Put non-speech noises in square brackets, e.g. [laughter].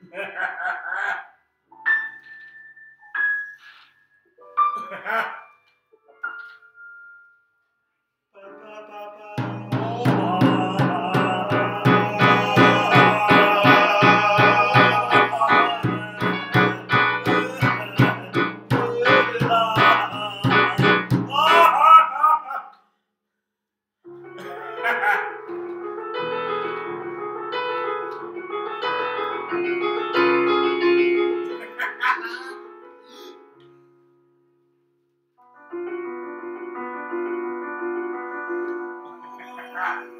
Ha [laughs] [laughs] ha ha.